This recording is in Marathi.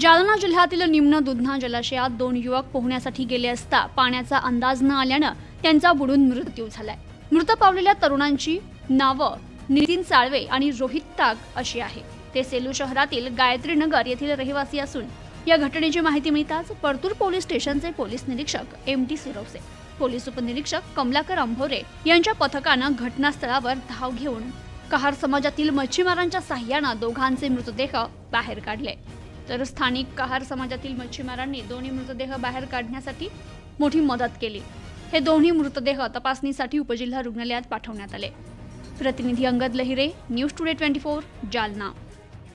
जालना जिल्ह्यातील निम्न दुधना जलाशयात दोन युवक पोहण्यासाठी गेले असता पाण्याचा अंदाज न आल्यानं त्यांचा बुडून मृत्यू झालाय. मृत पावलेल्या तरुणांची नावं नितीन साळवे आणि रोहित ताग अशी आहे. ते सेलू शहरातील गायत्री नगर येथील रहिवासी असून या घटनेची माहिती मिळताच परतूर पोलीस स्टेशनचे पोलीस निरीक्षक एम टी सुरवसे पोलीस उपनिरीक्षक कमलाकर अंभोरे यांच्या पथकानं घटनास्थळावर धाव घेऊन कहार समाजातील मच्छीमारांच्या साह्यानं दोघांचे मृतदेह बाहेर काढले. तर स्थानिक कहार समाजातील मच्छीमारांनी दोन्ही मृतदेह बाहेर काढण्यासाठी मोठी मदत केली. हे दोन्ही मृतदेह तपासणीसाठी उपजिल्हा रुग्णालयात पाठवण्यात आले. प्रतिनिधी Angad Lahire news today twenty four Jalna.